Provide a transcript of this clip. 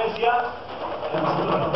exigencia